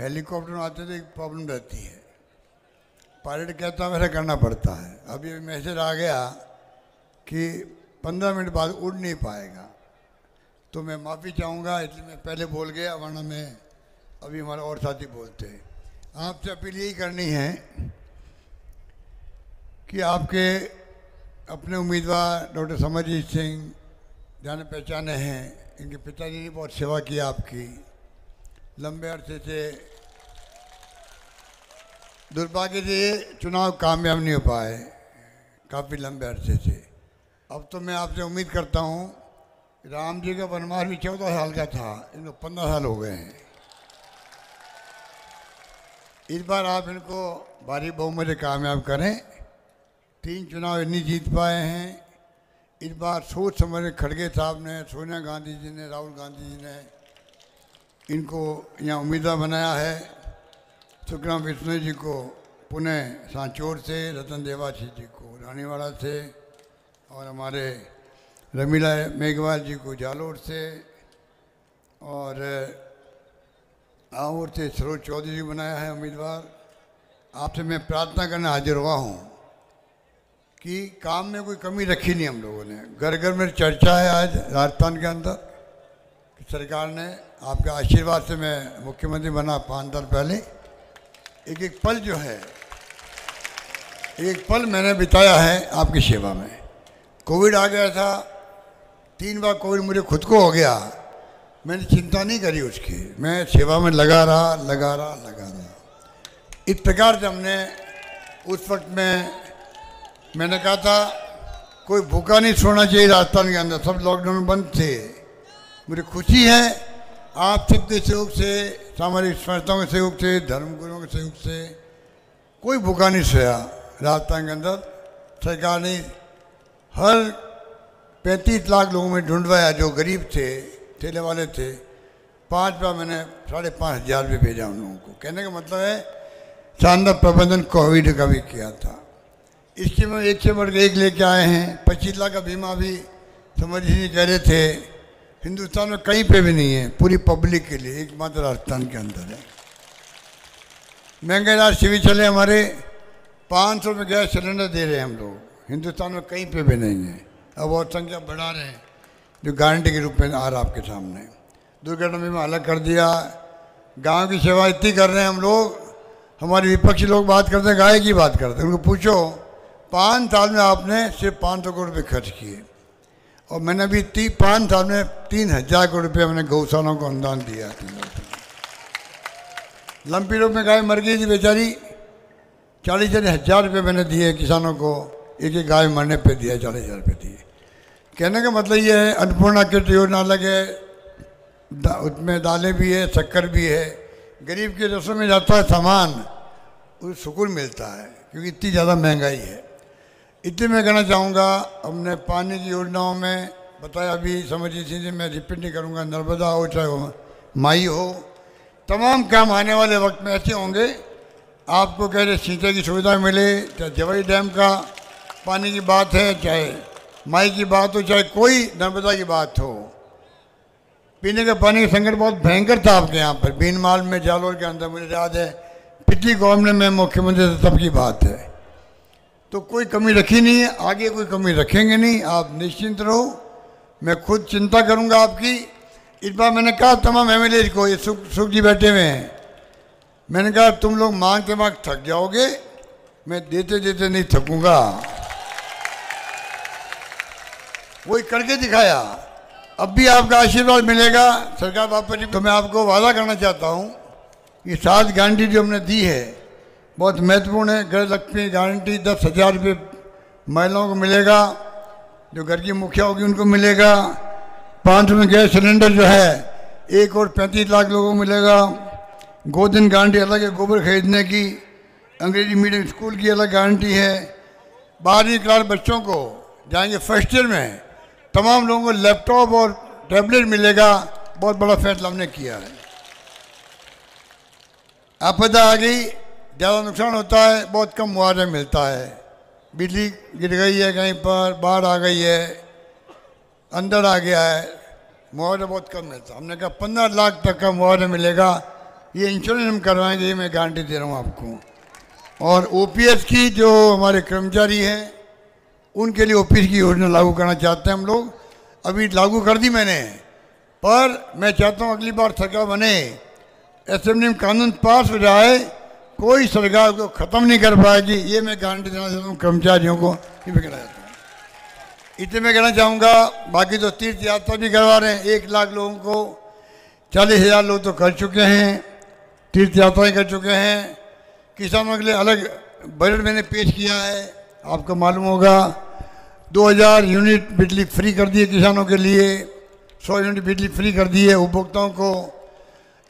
Helicopter में आते तो एक प्रॉब्लम रहती है। पायलट कहता है करना पड़ता है। अभी मैसेज आ गया कि पंद्रह मिनट बाद उड़ नहीं पाएगा। तो मैं माफ़ी चाहूँगा, इसलिए मैं पहले बोल गया, वरना मैं अभी हमारे और साथी बोलते हैं। आपसे अपील यही करनी है कि आपके अपने उम्मीदवार डॉक्टर समरजीत सिंह, जाने पहचाने हैं, इनके पिताजी ने बहुत सेवा की आपकी। लंबे अरसे से दुर्भाग्य से चुनाव कामयाब नहीं हो पाए, काफ़ी लंबे अरसे से। अब तो मैं आपसे उम्मीद करता हूँ, राम जी का वनवास भी चौदह साल का था, इनको पंद्रह साल हो गए हैं। इस बार आप इनको भारी बहुमत कामयाब करें, तीन चुनाव इन्हीं जीत पाए हैं। इस बार सोच समझ खड़गे साहब ने, सोनिया गांधी जी ने, राहुल गांधी जी ने इनको यहाँ उम्मीदवार बनाया है। सुखराम विष्णु जी को पुणे सांचोर से, रतन देवासी जी को रानीवाड़ा से और हमारे रमीला मेघवाल जी को जालोर से और आहोर से सरोज चौधरी जी बनाया है उम्मीदवार। आपसे मैं प्रार्थना करने हाजिर हुआ हूँ कि काम में कोई कमी रखी नहीं हम लोगों ने। घर घर में चर्चा है आज राजस्थान के अंदर। सरकार ने आपके आशीर्वाद से मैं मुख्यमंत्री बना पाँच साल पहले। एक एक पल जो है, एक पल मैंने बिताया है आपकी सेवा में। कोविड आ गया था, तीन बार कोविड मुझे खुद को हो गया। मैंने चिंता नहीं करी उसकी। मैं सेवा में लगा रहा लगा रहा लगा रहा इस प्रकार से हमने, उस वक्त में, मैंने कहा था, कोई भूखा नहीं सोना चाहिए राजस्थान के अंदर, सब लॉकडाउन बंद थे। मुझे खुशी है। आप सबके सहयोग से, सामाजिक संस्थाओं के सहयोग से, धर्मगुरुओं के सहयोग से, कोई भूखा नहीं सोया। राजस्थान के अंदर सरकार ने हर पैंतीस लाख लोगों में ढूंढवाया, जो गरीब थे, ठेले वाले थे। पाँच बार मैंने साढ़े पाँच हज़ार रुपये भेजा उन लोगों को। कहने का मतलब है, शानदार प्रबंधन कोविड का भी किया था। इसके में एक से बढ़ के एक लेके आए हैं। पच्चीस लाख का बीमा भी समझ ही नहीं कह रहे थे। हिंदुस्तान में कहीं पे भी नहीं है, पूरी पब्लिक के लिए, एकमात्र राजस्थान के अंदर है। महँगे राज शिविर चले हमारे, पाँच सौ में गैस सिलेंडर दे रहे हैं हम लोग। हिंदुस्तान में कहीं पे भी नहीं है। अब और संख्या बढ़ा रहे हैं, जो गारंटी के रूप में आ रहा आपके सामने। दुर्घटना बीमा अलग कर दिया। गाँव की सेवा इतनी कर रहे हैं हम लोग। हमारे विपक्षी लोग बात करते हैं, गाय की बात करते हैं। उनको पूछो, पाँच साल में आपने सिर्फ़ पाँच सौ करोड़ रुपये खर्च किए। और मैंने अभी ती पाँच साल में तीन हज़ार करोड़ रुपये मैंने गौशालाओं को अनुदान दिया लंपी रोग में गाय मर गई थी बेचारी। चालीस चालीस हज़ार रुपये मैंने दिए किसानों को। एक एक गाय मरने पे दिया चालीस हज़ार रुपये दिए। कहने का मतलब ये है अन्नपूर्णा किट योजना अलग है दा, उसमें दालें भी है शक्कर भी है। गरीब के रसों में जाता है सामान उसे सुकून मिलता है क्योंकि इतनी ज़्यादा महँगाई है। इतने मैं कहना चाहूँगा, हमने पानी की योजनाओं में बताया अभी समझ इसी मैं रिपीट नहीं करूँगा, नर्मदा हो चाहे माई हो, तमाम काम आने वाले वक्त में ऐसे होंगे। आपको कह रहे सिंचाई की सुविधा मिले, चाहे जवई डैम का पानी की बात है, चाहे माई की बात हो, चाहे कोई नर्मदा की बात हो। पीने के पानी का संकट बहुत भयंकर था आपके यहाँ पर। बीनमाल में, जालोर के अंदर, मुझे याद है पिछली गवर्नमेंट में मुख्यमंत्री से तब की बात है। तो कोई कमी रखी नहीं है आगे कोई कमी रखेंगे नहीं, आप निश्चिंत रहो। मैं खुद चिंता करूँगा आपकी। इस बार मैंने कहा, तमाम एमएलए को, ये सुख सुख जी बैठे हुए हैं। मैंने कहा, तुम लोग मांगते मांग थक जाओगे, मैं देते देते नहीं थकूँगा। वही करके दिखाया। अब भी आपका आशीर्वाद मिलेगा, सरकार वापस। तो मैं आपको वादा करना चाहता हूँ कि सात गारंटी जो हमने दी है बहुत महत्वपूर्ण है। घर लक्ष्मी गारंटी दस हज़ार रुपये महिलाओं को मिलेगा, जो घर की मुखिया होगी उनको मिलेगा। पाँच में गैस सिलेंडर जो है, एक और पैंतीस लाख लोगों को मिलेगा। गोदन गारंटी अलग है गोबर खरीदने की। अंग्रेज़ी मीडियम स्कूल की अलग गारंटी है। बारहवीं क्लास बच्चों को जाएँगे फ़र्स्ट ईयर में। तमाम लोगों को लैपटॉप और टैबलेट मिलेगा। बहुत बड़ा फैसला हमने किया है। आपदा आ गई। ज़्यादा नुकसान होता है, बहुत कम मुआवजा मिलता है। बिजली गिर गई है कहीं पर, बाढ़ आ गई है, अंदर आ गया है, मुआवजा बहुत कम मिलता है। हमने कहा, पंद्रह लाख तक का मुआवजा मिलेगा, ये इंश्योरेंस हम करवाएँगे, ये मैं गारंटी दे रहा हूँ आपको। और ओपीएस की जो हमारे कर्मचारी हैं, उनके लिए ओपीएस की योजना लागू करना चाहते हैं हम लोग। अभी लागू कर दी मैंने, पर मैं चाहता हूँ अगली बार सरकार बने असेंबली में कानून पास हो जाए कोई सरकार को ख़त्म नहीं कर पाएगी ये मैं गारंटी देना चाहता हूँ कर्मचारियों को ये मैं कहना चाहता हूँ इतने मैं कहना चाहूँगा, बाकी तो तीर्थ यात्रा भी करवा रहे हैं। एक लाख लोगों को चालीस हज़ार लोग तो कर चुके हैं, तीर्थ यात्राएँ कर चुके हैं। किसानों के लिए अलग बजट मैंने पेश किया है, आपको मालूम होगा। 2000 यूनिट बिजली फ्री कर दिए किसानों के लिए 100 यूनिट बिजली फ्री कर दी है उपभोक्ताओं को।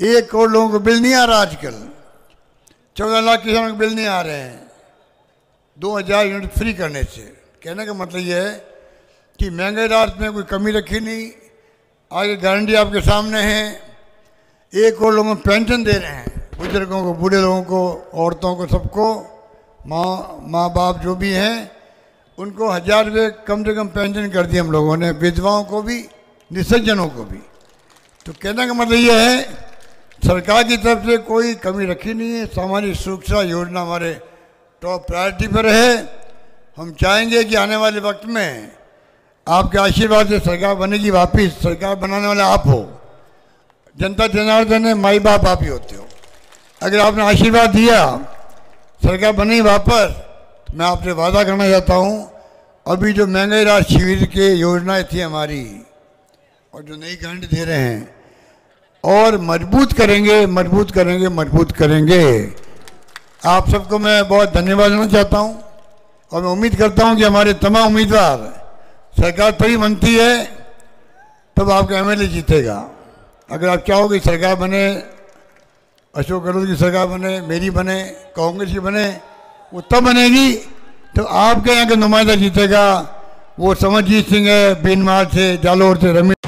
एक करोड़ लोगों को बिल नहीं आ रहा आजकल। चौदह लाख किसानों को बिल नहीं आ रहे हैं। दो हज़ार यूनिट फ्री करने से। कहने का मतलब ये है कि महँगाई रात में कोई कमी रखी नहीं। आगे गारंटी आपके सामने है। एक करोड़ लोगों को पेंशन दे रहे हैं। बुज़ुर्गों को, बूढ़े लोगों को, औरतों को, सबको, माँ माँ बाप जो भी हैं, उनको हज़ार रुपये कम से कम पेंशन कर दी हम लोगों ने। विधवाओं को भी, निसज्जनों को भी। तो कहने का मतलब ये है सरकार की तरफ़ से कोई कमी रखी नहीं है। सामाजिक सुरक्षा योजना हमारे टॉप प्रायोरिटी पर है। हम चाहेंगे कि आने वाले वक्त में आपके आशीर्वाद से सरकार बनेगी, वापिस सरकार बनाने वाले आप हो। जनता जनार्दन है, माई बाप आप ही होते हो। अगर आपने आशीर्वाद दिया, सरकार बनी वापस तो मैं आपसे वादा करना चाहता हूँ, अभी जो महँगाई राज शिविर के योजनाएँ थी हमारी, और जो नई गारंटी दे रहे हैं और मज़बूत करेंगे मज़बूत करेंगे मज़बूत करेंगे। आप सबको मैं बहुत धन्यवाद देना चाहता हूँ और मैं उम्मीद करता हूँ कि हमारे तमाम उम्मीदवार सरकार तभी बनती है तब आपका एमएलए जीतेगा। अगर आप चाहोगे सरकार बने, अशोक गहलोत की सरकार बने, मेरी बने, कांग्रेस की बने, वो तब बनेगी तो आपके यहाँ का नुमाइंदा जीतेगा। वो समरजीत सिंह है बीनमार से जालोर से रमेश